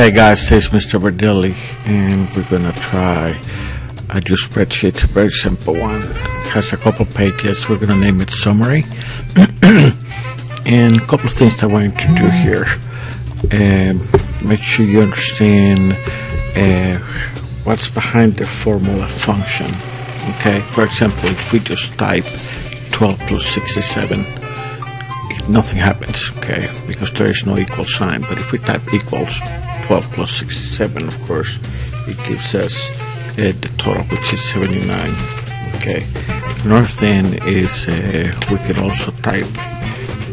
Hey guys, it's Mr. Redaelli, and we're gonna try a new spreadsheet, very simple one. It has a couple pages. We're gonna name it summary, and a couple of things I want to do here. Um, make sure you understand uh, what's behind the formula function. Okay, for example, if we just type 12 plus 67 nothing happens, okay, because there is no equal sign. But if we type equals 12 plus 67, of course, it gives us uh, the total, which is 79, okay. Another thing is uh, we can also type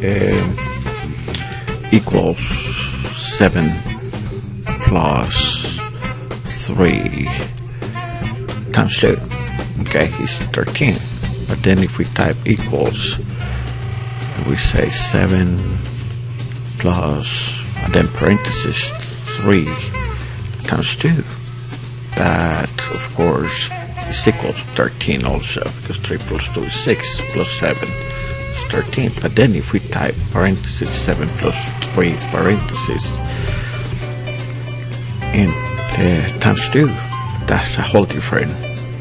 uh, equals 7 plus 3 times 2, okay, is 13. But then if we type equals we say 7 plus and then parenthesis 3 times 2 that of course is equal to 13 also because 3 plus 2 is 6 plus 7 is 13 but then if we type parentheses 7 plus 3 parentheses in uh, times 2 that's a whole different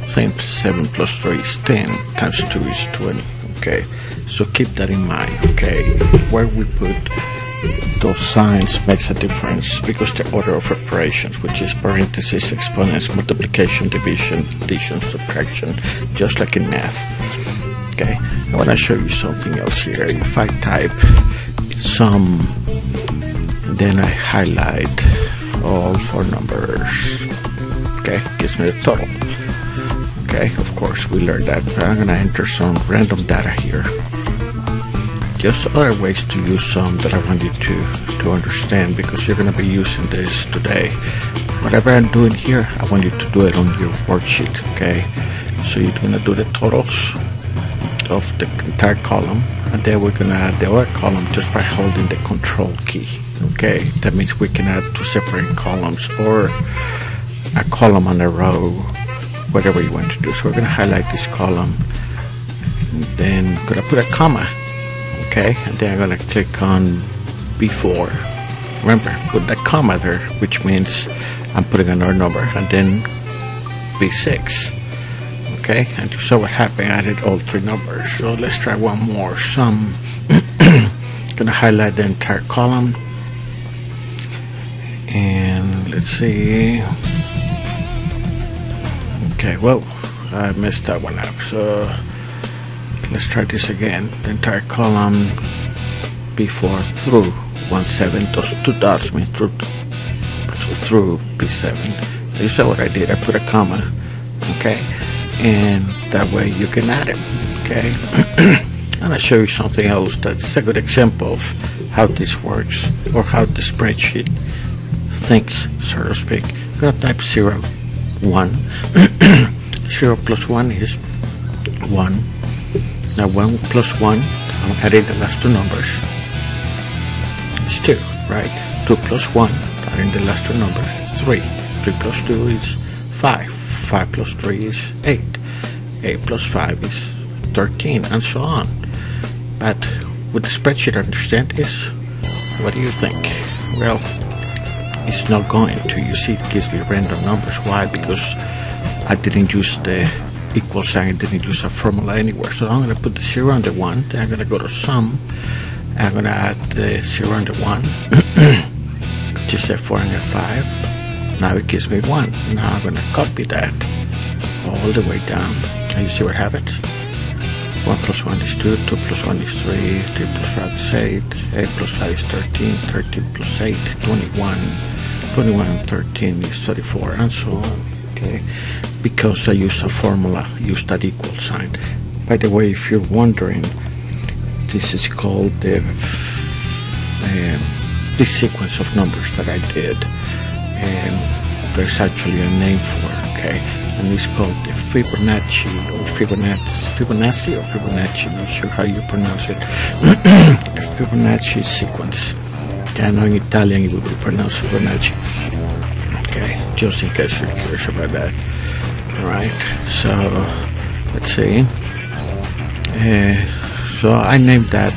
thing. 7 plus 3 is 10 times 2 is 20 okay? So keep that in mind okay? Where we put those signs makes a difference because the order of operations which is parentheses exponents multiplication division addition subtraction just like in math. Okay I want to show you something else here. If I type sum then I highlight all four numbers. Okay gives me the total. Okay of course we learned that but I'm gonna enter some random data here just other ways to use sum that I want you to to understand because you're gonna be using this today. Whatever I'm doing here I want you to do it on your worksheet okay? So you're gonna do the totals of the entire column and then we're gonna add the other column just by holding the control key okay? That means we can add two separate columns or a column on a row whatever you want to do. So we're going to highlight this column, and then going to put a comma, okay, and then I'm to click on B4. Remember, put the comma there, which means I'm putting another number, and then B6. Okay, and you saw what happened. I added all three numbers. So let's try one more. Sum. gonna highlight the entire column, and let's see. Okay, well, I messed that one up. So let's try this again. The entire column B4 through 17. Those two dots mean through through B7. You saw what I did. I put a comma. Okay, and that way you can add it. Okay, and I'll show you something else that's a good example of how this works or how the spreadsheet thinks, so to speak. I'm gonna type zero 1 0 plus 1 is 1 now 1 plus 1 I'm adding the last two numbers. It's 2 right? 2 plus 1 adding the last two numbers 3 3 plus 2 is 5 5 plus 3 is 8 8 plus 5 is 13 and so on. But would the spreadsheet understand this what do you think? Well it's not going to. You see, it gives me random numbers. Why? Because I didn't use the equal sign, didn't use a formula anywhere. So I'm going to put the 0 and the 1, then I'm going to go to sum, I'm going to add the 0 and the 1, which is a 4 and a 5. Now it gives me 1. Now I'm going to copy that all the way down. And you see what happens? 1 plus 1 is 2, 2 plus 1 is 3, 3 plus 5 is 8, 8 plus 5 is 13, 13 plus 8, 21. 21 and 13 is 34 and so on okay? Because I use a formula use that equal sign. By the way if you're wondering this is called the um, this sequence of numbers that I did. And there's actually a name for it okay? And it's called the Fibonacci or Fibonacci Fibonacci or Fibonacci not sure how you pronounce it. Fibonacci sequence. I know in Italian it would be pronounced Fibonacci. Okay, just in case you're curious about that. Alright, so let's see. Uh, so I named that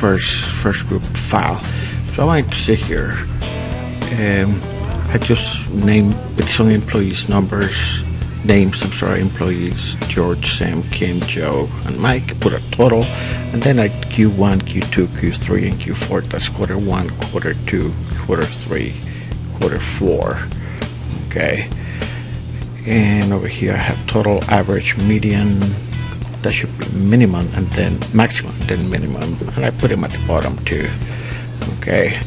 first first group file. So I want to see here. Um, I just name with some employees numbers, names, I'm sorry, employees, George, Sam, Kim, Joe, and Mike, put a total, and then I Q1, Q2, Q3, and Q4, that's quarter one, quarter two, quarter three, quarter four, okay. And over here I have total, average, median, that should be minimum, and then maximum, then minimum, and I put them at the bottom too, okay.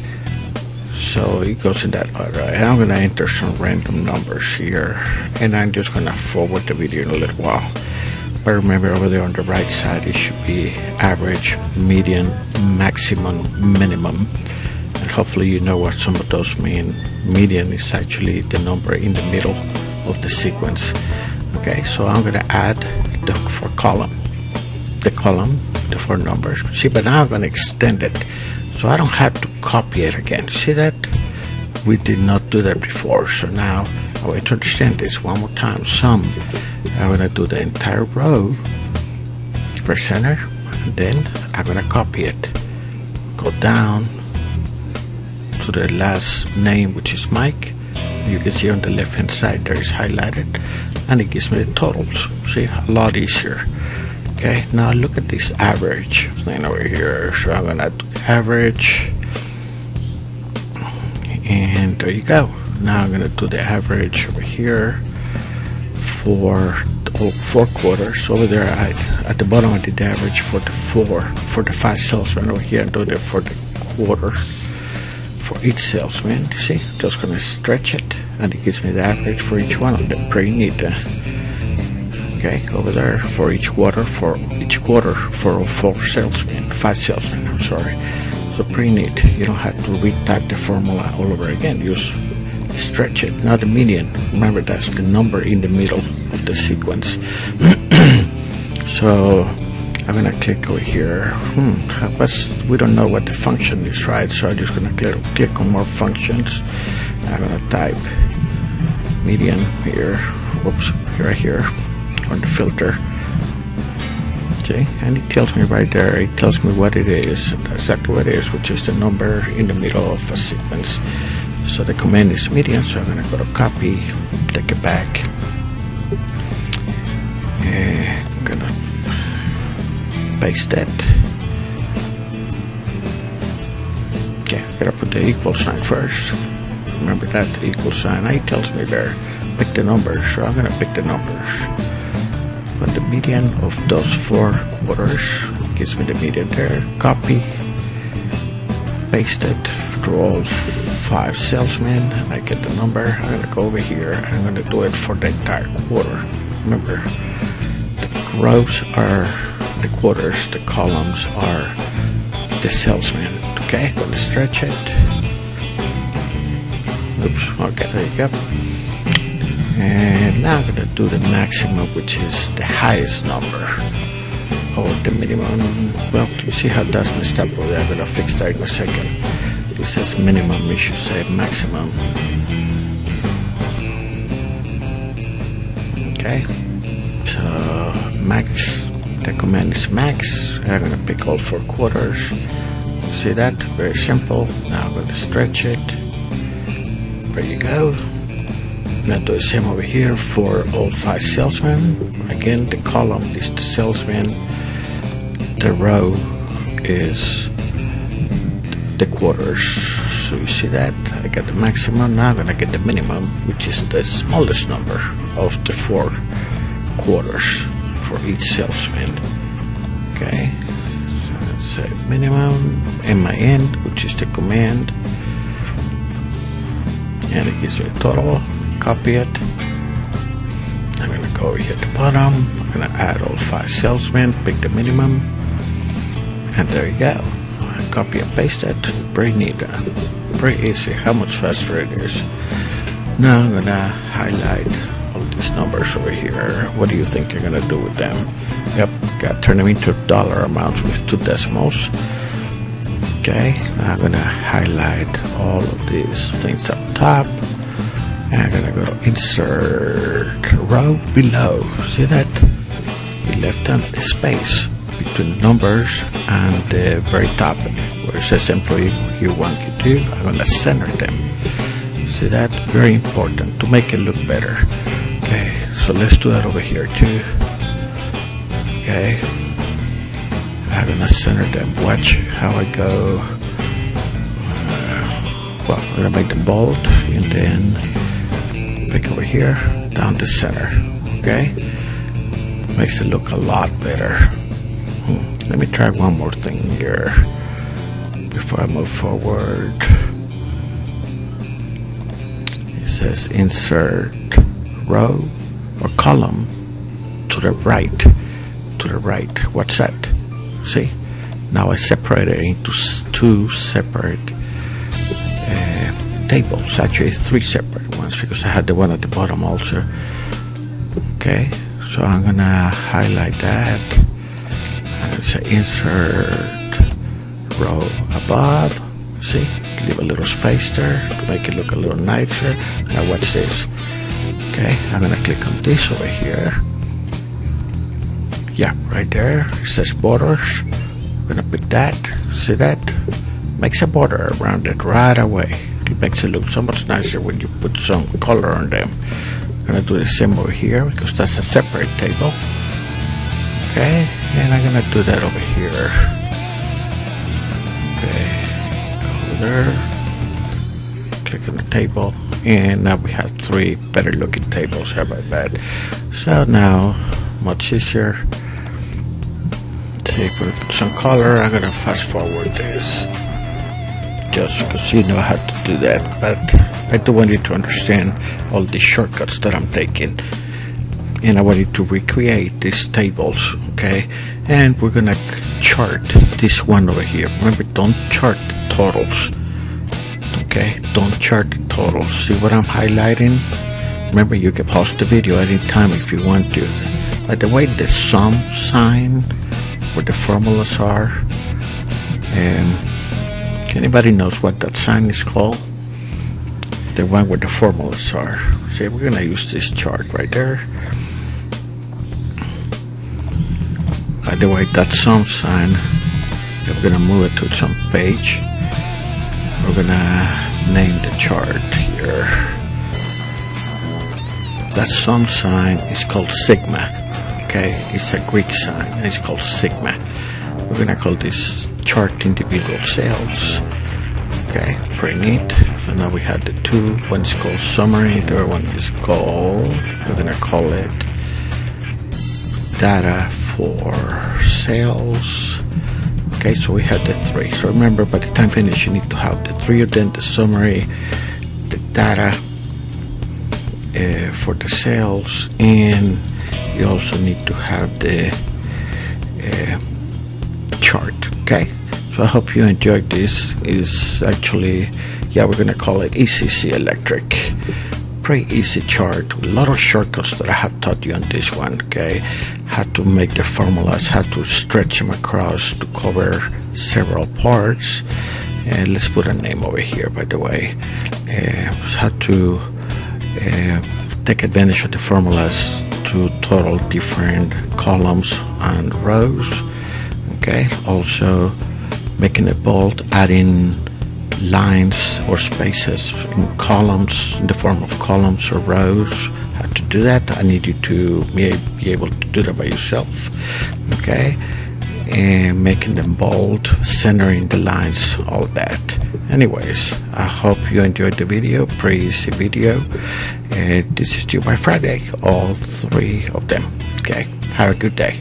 So it goes in that order. I'm gonna enter some random numbers here. And I'm just gonna forward the video in a little while. But remember over there on the right side it should be average median maximum minimum. And hopefully you know what some of those mean median is actually the number in the middle of the sequence. Okay so I'm gonna add the for column the column the four numbers. See but now I'm gonna extend it so I don't have to copy it again. See that? We did not do that before so now I want to understand this one more time. Sum I'm gonna do the entire row press center and then I'm gonna copy it. Go down to the last name which is Mike. You can see on the left hand side there is highlighted and it gives me the totals. See a lot easier. Okay now look at this average. Thing over here. So I'm gonna average. And there you go. Now I'm gonna do the average over here for all four quarters. Over there I, at the bottom I did the average for the four for the five salesmen over here and do it for the quarter for each salesman see just gonna stretch it and it gives me the average for each one of them pretty neat uh, okay over there for each quarter for each quarter for four salesmen five salesmen I'm sorry. So pretty neat you don't have to retype the formula all over again just stretch it not the median remember that's the number in the middle of the sequence. So I'm gonna click over here. Hmm we don't know what the function is right? So I'm just gonna click, click on more functions. I'm gonna type median here. Whoops right here on the filter. See? And it tells me right there it tells me what it is exactly what it is which is the number in the middle of a sequence. So the command is median so I'm gonna go to copy take it back. Gonna paste that. Okay I'm gonna put the equal sign first. Remember that the equal sign. It tells me there pick the numbers so I'm gonna pick the numbers. But the median of those four quarters gives me the median there. Copy. Paste it. Through all five salesmen. And I get the number. I'm gonna go over here I'm gonna do it for the entire quarter. Remember the rows are the quarters the columns are the salesmen okay I'm gonna stretch it. Oops okay there you go. And now I'm gonna do the maximum which is the highest number or the minimum. Well you see how that's messed up over there I'm gonna fix that in a second. This is minimum we should say maximum. Okay so max the command is max I'm gonna pick all four quarters see that very simple now I'm gonna stretch it there you go now do the same over here for all five salesmen. Again, the column is the salesman. The row is the quarters. So you see that? I got the maximum, now I'm gonna get the minimum, which is the smallest number of the four quarters for each salesman. Okay, so let's say minimum, min, which is the command, and it gives me a total copy it. I'm gonna go over here to the bottom. I'm gonna add all five salesmen, pick the minimum, and there you go. Copy and paste it. Pretty neat. Pretty easy. How much faster it is. Now I'm gonna highlight these numbers over here. What do you think you're gonna do with them? Yep, got turn them into dollar amounts with two decimals. Okay, now I'm gonna highlight all of these things up top and I'm gonna go to insert row below see that we left a space between the numbers and the very top where it says employee Q1 Q2 I'm gonna center them See that? Very important to make it look better. Okay, so let's do that over here too. Okay, I'm gonna center them. Watch how I go. Uh, well, I'm gonna make them bold and then pick over here down the center. Okay, makes it look a lot better. Hmm. Let me try one more thing here before I move forward. It says insert row or column to the right. To the right. What's that? See? Now I separate it into two separate uh, tables. Actually, three separate ones because I had the one at the bottom also. Okay, so I'm gonna highlight that and say insert row above. See, leave a little space there to make it look a little nicer. Now watch this. Okay, I'm gonna click on this over here. Yeah, right there. It says borders. I'm gonna pick that. See that? Makes a border around it right away. It makes it look so much nicer when you put some color on them. I'm gonna do the same over here because that's a separate table. Okay, and I'm gonna do that over here. Okay, go there. Click on the table, and now we have three better looking tables. How about that? So now, much easier. See put some color. I'm gonna fast forward this just because you know how to do that. But I do want you to understand all the shortcuts that I'm taking. And I want you to recreate these tables, okay? And we're gonna chart this one over here. Remember, don't chart the totals, okay? Don't chart the total See what I'm highlighting? Remember, you can pause the video anytime if you want to. By the way, the sum sign where the formulas are, and anybody knows what that sign is called? The one where the formulas are. See, we're gonna use this chart right there. By the way, that sum sign, we're gonna move it to some page. We're gonna name the chart here. That sum sign is called sigma. Okay, it's a Greek sign. It's called sigma. We're gonna call this chart individual cells. Okay, pretty neat. So now we have the two. One is called summary. The other one is called. We're gonna call it data for sales. Okay, so we have the three. So remember, by the time finish, you need to have the three of them: the summary, the data uh, for the sales, and you also need to have the uh, chart. Okay, so I hope you enjoyed this. Is actually, yeah, we're gonna call it ECC Electric. Pretty easy chart. A lot of shortcuts that I have taught you on this one. Okay, how to make the formulas, how to stretch them across to cover several parts. And let's put a name over here, by the way. Uh, how to uh, take advantage of the formulas to total different columns and rows. Okay, also making it bold, adding lines or spaces in columns in the form of columns or rows. To do that? I need you to be able to do that by yourself. Okay, and making them bold, centering the lines, all that. Anyways, I hope you enjoyed the video. Pretty easy video. And this is due by Friday, all three of them. Okay, have a good day.